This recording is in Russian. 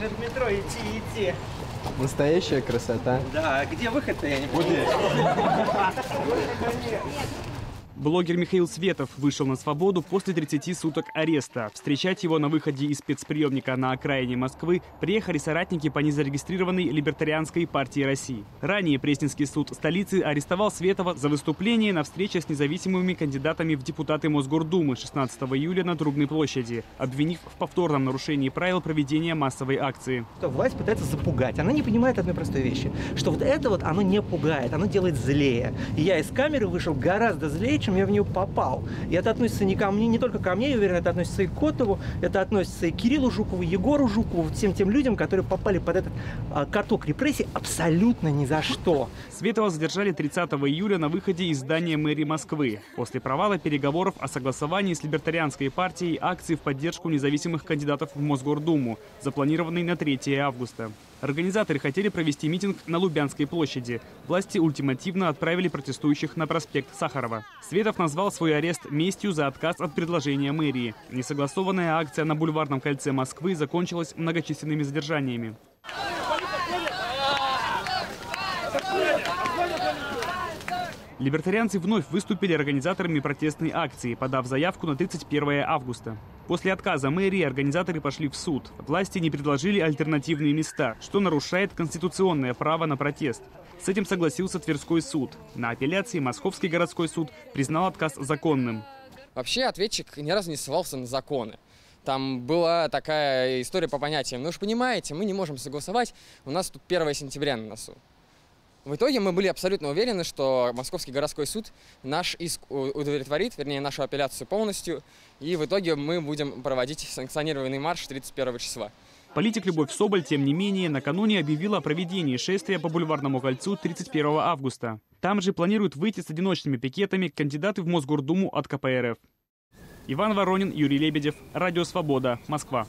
Же в метро идти, идти. Настоящая красота. Да, где выход-то, я не помню. Блогер Михаил Светов вышел на свободу после 30 суток ареста. Встречать его на выходе из спецприемника на окраине Москвы приехали соратники по незарегистрированной либертарианской партии России. Ранее Пресненский суд столицы арестовал Светова за выступление на встрече с независимыми кандидатами в депутаты Мосгордумы 16 июля на Трубной площади, обвинив в повторном нарушении правил проведения массовой акции. Что власть пытается запугать. Она не понимает одной простой вещи, что вот это вот оно не пугает, оно делает злее. И я из камеры вышел гораздо злее, чем я в нее попал. И это относится не ко мне, не только ко мне, я уверен, это относится и к Котову, это относится и к Кириллу Жукову, Егору Жукову, всем тем людям, которые попали под этот а, каток репрессий абсолютно ни за что. Светова задержали 30 июля на выходе из здания мэрии Москвы после провала переговоров о согласовании с либертарианской партией акции в поддержку независимых кандидатов в Мосгордуму, запланированной на 3 августа. Организаторы хотели провести митинг на Лубянской площади. Власти ультимативно отправили протестующих на проспект Сахарова. Светов назвал свой арест местью за отказ от предложения мэрии. Несогласованная акция на Бульварном кольце Москвы закончилась многочисленными задержаниями. Либертарианцы вновь выступили организаторами протестной акции, подав заявку на 31 августа. После отказа мэрии организаторы пошли в суд. Власти не предложили альтернативные места, что нарушает конституционное право на протест. С этим согласился Тверской суд. На апелляции Московский городской суд признал отказ законным. Вообще ответчик ни разу не ссылался на законы. Там была такая история по понятиям. Ну уж понимаете, мы не можем согласовать, у нас тут 1 сентября на носу. В итоге мы были абсолютно уверены, что Московский городской суд наш иск удовлетворит, вернее, нашу апелляцию полностью, и в итоге мы будем проводить санкционированный марш 31 числа. Политик Любовь Соболь, тем не менее, накануне объявила о проведении шествия по Бульварному кольцу 31 августа. Там же планируют выйти с одиночными пикетами кандидаты в Мосгордуму от КПРФ. Иван Воронин, Юрий Лебедев, Радио Свобода, Москва.